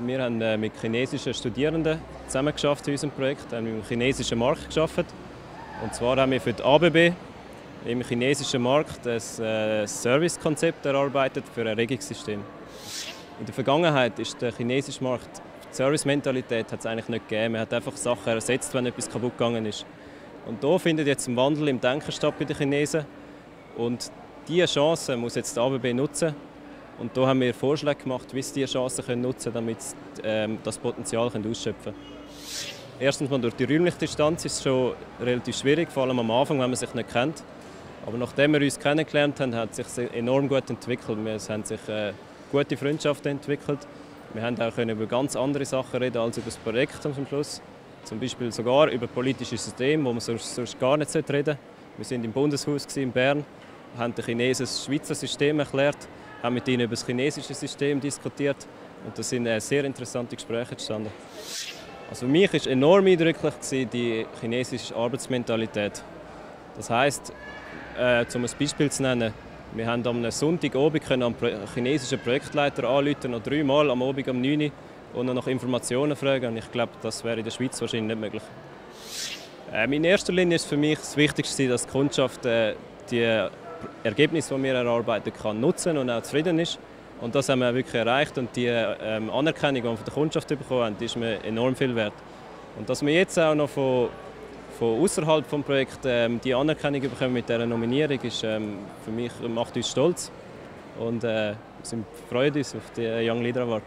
Wir haben äh, mit chinesischen Studierenden zusammen geschafft in unserem Projekt, haben mit dem chinesischen Markt geschafft. Und zwar haben wir für die ABB im chinesischen Markt ein äh, Servicekonzept erarbeitet für ein Regungssystem. In der Vergangenheit ist der chinesische Markt die Service-Mentalität hat es eigentlich nicht gegeben. Man hat einfach Sachen ersetzt, wenn etwas kaputt gegangen ist. Und da findet jetzt ein Wandel im Denken statt bei den Chinesen. Und diese Chance muss jetzt die ABB nutzen. Und da haben wir Vorschläge gemacht, wie sie diese Chance können nutzen können, damit sie ähm, das Potenzial ausschöpfen können. Erstens durch die räumliche Distanz ist es schon relativ schwierig, vor allem am Anfang, wenn man sich nicht kennt. Aber nachdem wir uns kennengelernt haben, hat es sich enorm gut entwickelt. Wir haben sich äh, gute Freundschaften entwickelt. Wir haben auch über ganz andere Sachen reden als über das Projekt am Schluss. Zum Beispiel sogar über politische Systeme, wo man sonst, sonst gar nicht reden sollte. Wir waren im Bundeshaus in Bern, haben den Chinesen das Schweizer System erklärt, haben mit ihnen über das chinesische System diskutiert und da sind äh, sehr interessante Gespräche entstanden. Also für mich war enorm eindrücklich die chinesische Arbeitsmentalität. Das heißt, äh, um ein Beispiel zu nennen, wir haben am Sonntagabend einen chinesischen Projektleiter anrufen, noch dreimal am Abend um 9 Uhr und noch nach Informationen fragen. Und ich glaube, das wäre in der Schweiz wahrscheinlich nicht möglich. Ähm, in erster Linie ist für mich das Wichtigste, dass die Kundschaft äh, die Ergebnisse, die wir erarbeiten, kann nutzen und auch zufrieden ist. Und das haben wir wirklich erreicht und die ähm, Anerkennung, die wir von der Kundschaft bekommen haben, die ist mir enorm viel wert. Und dass wir jetzt auch noch von von außerhalb des Projekts ähm, die Anerkennung bekommen mit dieser Nominierung, ist, ähm, für mich macht uns stolz und äh, wir freuen uns auf die Young Leader Award.